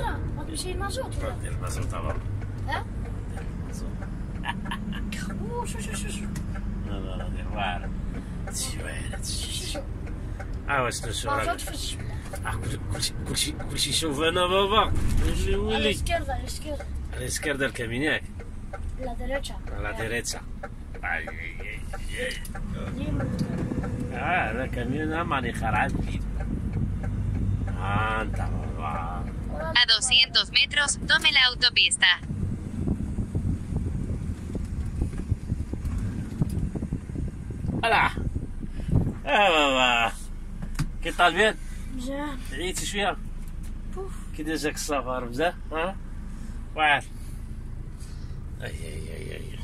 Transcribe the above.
سكندرة ما تمشي المازوت ولا دير المازوت ها؟ دير المازوت شو شو شو شو لا لا لا دير واعر هادشي واعر هادشي آه واش آه، كل- كلشي كلشي كلشي شوف أنا بابا ولي على ولي السكيردا على السكيردا على سكردا الكمين ياك لا على اي اي اليمين آه هذا كمين ماني خرعت فيه 200 metros, tome la autopista. هلا اه بابا كي طالبين مزيان عييتي شويه بوف كي داز جاك السفر بزاف ها واعر اي اي اي اي